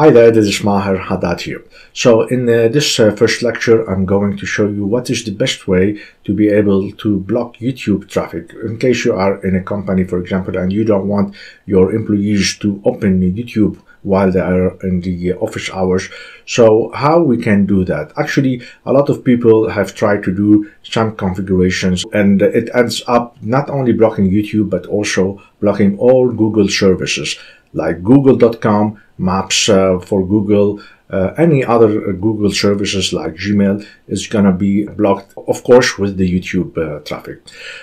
Hi there, this is Maher Haddad here. So in uh, this uh, first lecture, I'm going to show you what is the best way to be able to block YouTube traffic. In case you are in a company, for example, and you don't want your employees to open YouTube while they are in the office hours. So how we can do that? Actually, a lot of people have tried to do some configurations and it ends up not only blocking YouTube, but also blocking all Google services like google.com, maps uh, for Google, uh, any other uh, Google services like Gmail is going to be blocked, of course, with the YouTube uh, traffic.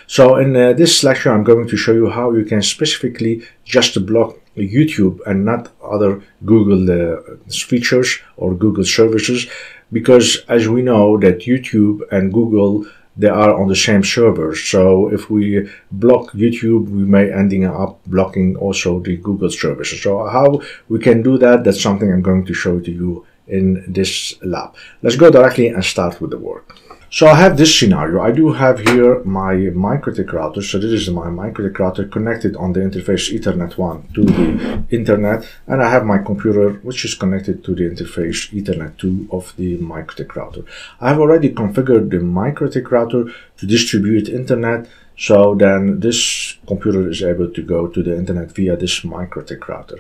So in uh, this lecture, I'm going to show you how you can specifically just block YouTube and not other Google uh, features or Google services, because as we know that YouTube and Google they are on the same server. So if we block YouTube, we may ending up blocking also the Google services. So how we can do that, that's something I'm going to show to you in this lab. Let's go directly and start with the work. So I have this scenario. I do have here my MikroTik router. So this is my MikroTik router connected on the interface Ethernet 1 to the internet. And I have my computer which is connected to the interface Ethernet 2 of the MikroTik router. I have already configured the MikroTik router to distribute internet. So then this computer is able to go to the internet via this MikroTik router.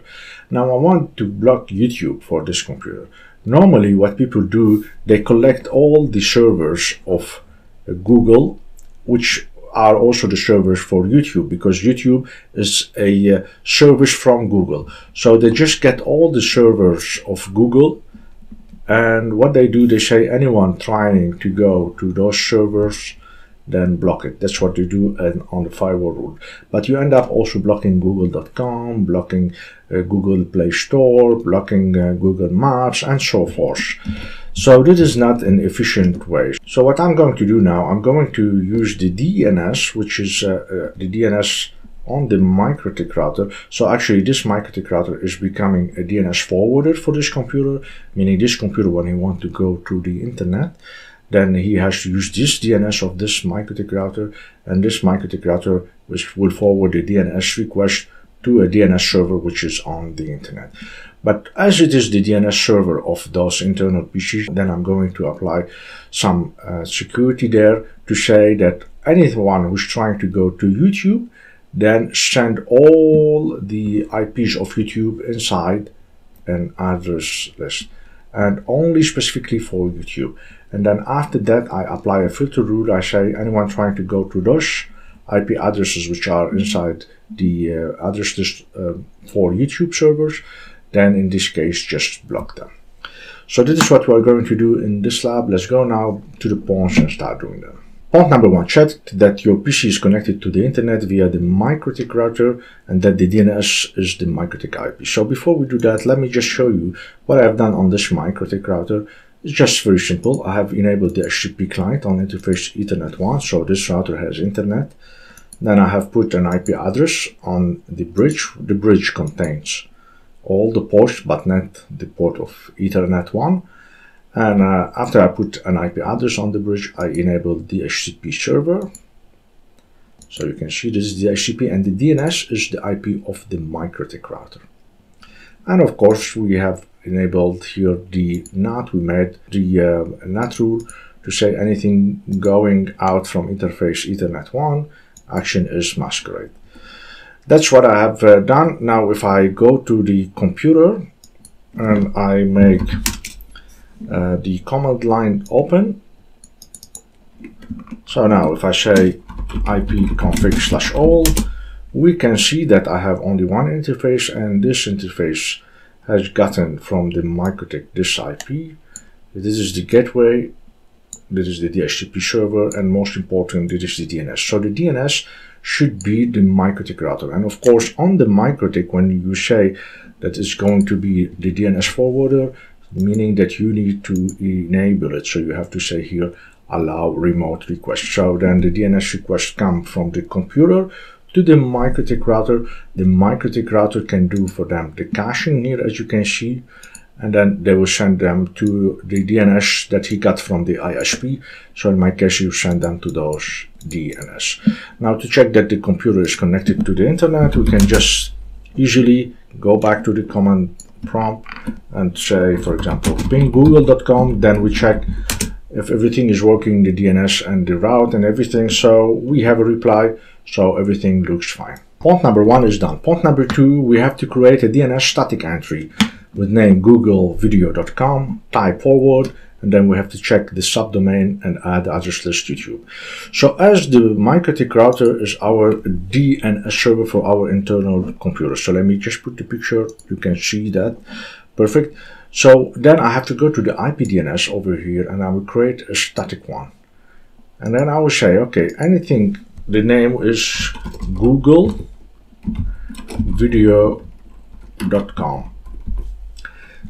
Now I want to block YouTube for this computer. Normally what people do, they collect all the servers of uh, Google, which are also the servers for YouTube because YouTube is a uh, service from Google. So they just get all the servers of Google and what they do, they say anyone trying to go to those servers then block it. That's what you do and on the firewall rule. But you end up also blocking google.com, blocking uh, Google Play Store, blocking uh, Google Maps, and so forth. So this is not an efficient way. So what I'm going to do now, I'm going to use the DNS, which is uh, uh the DNS on the MikroTik router. So actually this MikroTik router is becoming a DNS forwarder for this computer, meaning this computer when you want to go to the internet, then he has to use this DNS of this MikroTik router, and this MikroTik router which will forward the DNS request to a DNS server which is on the internet. But as it is the DNS server of those internal PCs, then I'm going to apply some uh, security there to say that anyone who's trying to go to YouTube, then send all the IPs of YouTube inside an address list and only specifically for YouTube. And then after that, I apply a filter rule. I say anyone trying to go to those IP addresses which are inside the uh, address list uh, for YouTube servers, then in this case, just block them. So this is what we're going to do in this lab. Let's go now to the pawns and start doing them. Point number one, check that your PC is connected to the internet via the MikroTik router and that the DNS is the MikroTik IP. So before we do that, let me just show you what I've done on this MikroTik router. It's just very simple. I have enabled the DHCP client on interface Ethernet 1, so this router has internet. Then I have put an IP address on the bridge. The bridge contains all the ports, but not the port of Ethernet 1. And uh, after I put an IP address on the bridge, I enable the DHCP server. So you can see this is the DHCP and the DNS is the IP of the MikroTik router. And of course, we have enabled here the NAT. We made the uh, NAT rule to say anything going out from interface Ethernet 1 action is masquerade. That's what I have uh, done. Now, if I go to the computer and I make uh, the command line open. So now if I say ipconfig slash all, we can see that I have only one interface and this interface has gotten from the MikroTik this IP. This is the gateway, this is the DHCP server, and most important, this is the DNS. So the DNS should be the MikroTik router. And of course, on the MikroTik, when you say that it's going to be the DNS forwarder, meaning that you need to enable it. So you have to say here, allow remote request. So then the DNS request come from the computer to the MikroTik router. The MikroTik router can do for them the caching here, as you can see, and then they will send them to the DNS that he got from the ISP. So in my case, you send them to those DNS. Now to check that the computer is connected to the internet, we can just easily go back to the command prompt and say, for example, ping google.com, then we check if everything is working, the DNS and the route and everything. So we have a reply, so everything looks fine. Point number one is done. Point number two, we have to create a DNS static entry with name googlevideo.com, type forward, and then we have to check the subdomain and add address list YouTube. So as the MikroTik router is our DNS server for our internal computer. So let me just put the picture, you can see that. Perfect. So then I have to go to the IPDNS over here and I will create a static one. And then I will say, okay, anything, the name is Google video.com.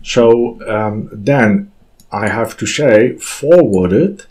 So um, then I have to say forward it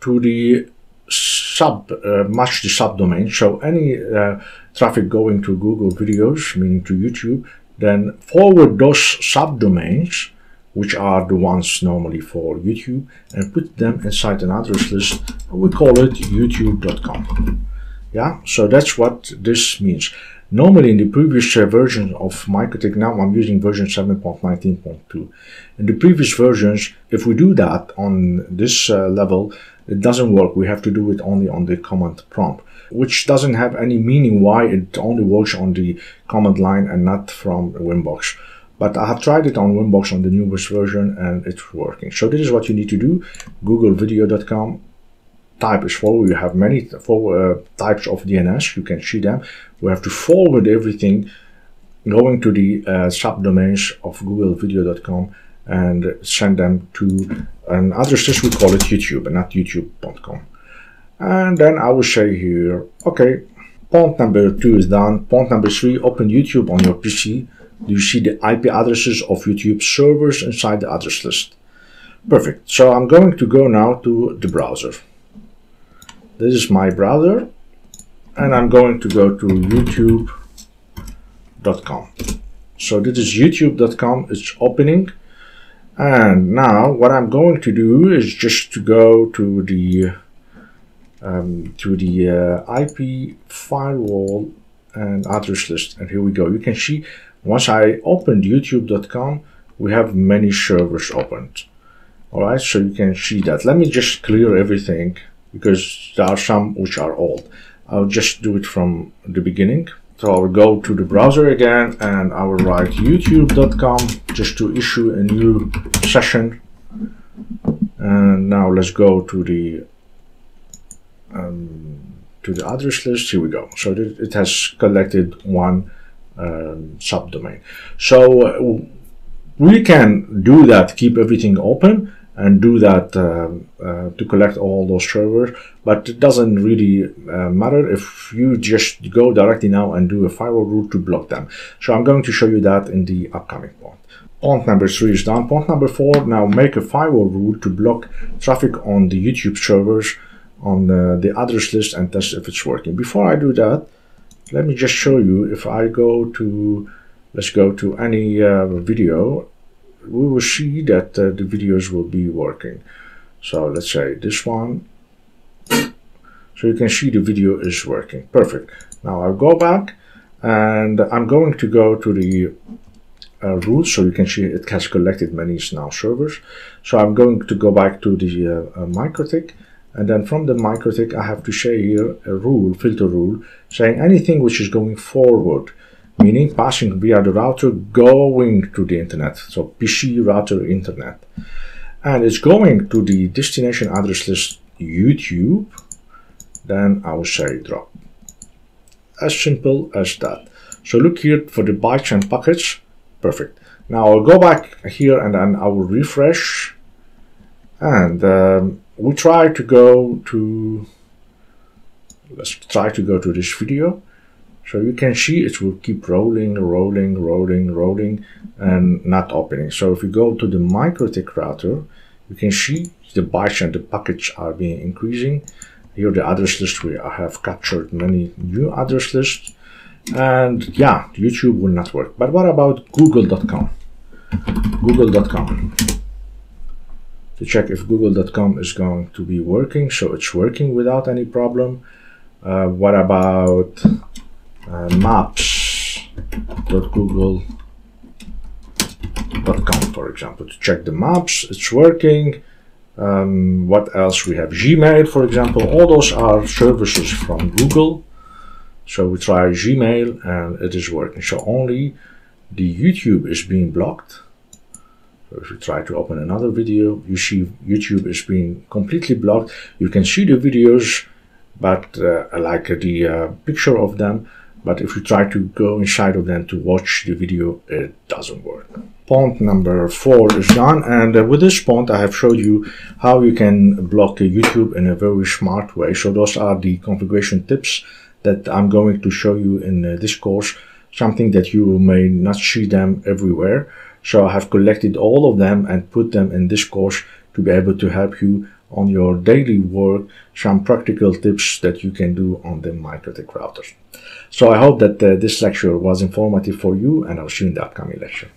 to the sub, uh, match the subdomain. So any uh, traffic going to Google videos, meaning to YouTube, then forward those subdomains, which are the ones normally for YouTube, and put them inside an address list. We call it youtube.com. Yeah, so that's what this means. Normally in the previous uh, version of MikroTik, now I'm using version 7.19.2. In the previous versions, if we do that on this uh, level, it doesn't work. We have to do it only on the command prompt, which doesn't have any meaning why it only works on the command line and not from Winbox. But I have tried it on Winbox on the newest version and it's working. So this is what you need to do. Googlevideo.com type is forward. You have many for, uh, types of DNS. You can see them. We have to forward everything going to the uh, subdomains of googlevideo.com and send them to an address we call it YouTube and not youtube.com. And then I will say here, okay, point number two is done. Point number three, open YouTube on your PC. Do you see the IP addresses of YouTube servers inside the address list? Perfect. So I'm going to go now to the browser. This is my browser and I'm going to go to youtube.com. So this is youtube.com, it's opening. And now what I'm going to do is just to go to the um, to the uh, IP firewall and address list. And here we go. You can see once I opened youtube.com, we have many servers opened. All right, so you can see that. Let me just clear everything because there are some which are old. I'll just do it from the beginning. So I'll go to the browser again and I will write youtube.com just to issue a new session. And now let's go to the um, to the address list. Here we go. So it has collected one um, subdomain. So uh, we can do that, keep everything open, and do that uh, uh, to collect all those servers. But it doesn't really uh, matter if you just go directly now and do a firewall rule to block them. So i'm going to show you that in the upcoming point point number three is done point number four now make a firewall rule to block traffic on the youtube servers on the, the address list and test if it's working. Before i do that let me just show you if i go to let's go to any uh, video we will see that uh, the videos will be working. So let's say this one. So you can see the video is working. Perfect. Now I'll go back and I'm going to go to the uh, root so you can see it has collected many now servers. So I'm going to go back to the uh, uh, MikroTik and then from the MikroTik I have to say here a rule, filter rule, saying anything which is going forward meaning passing via the router going to the internet. So PC router internet. And it's going to the destination address list YouTube. Then I will say drop. As simple as that. So look here for the bytes and packets. Perfect. Now I'll go back here and then I will refresh. And um, we try to go to, let's try to go to this video. So you can see it will keep rolling, rolling, rolling, rolling, and not opening. So if you go to the MikroTik router, you can see the bytes and the packets are being increasing. Here the address list, we have captured many new address lists. And yeah, YouTube will not work. But what about google.com? Google.com. To check if google.com is going to be working. So it's working without any problem. Uh, what about uh, maps.google.com for example, to check the maps. It's working. Um, what else? We have Gmail, for example. All those are services from Google. So we try Gmail and it is working. So only the YouTube is being blocked. So if you try to open another video, you see YouTube is being completely blocked. You can see the videos, but uh, like the uh, picture of them. But if you try to go inside of them to watch the video, it doesn't work. Point number four is done. And uh, with this point, I have showed you how you can block YouTube in a very smart way. So those are the configuration tips that I'm going to show you in uh, this course, something that you may not see them everywhere. So I have collected all of them and put them in this course to be able to help you on your daily work, some practical tips that you can do on the MikroTik routers. So I hope that uh, this lecture was informative for you and I'll see you in the upcoming lecture.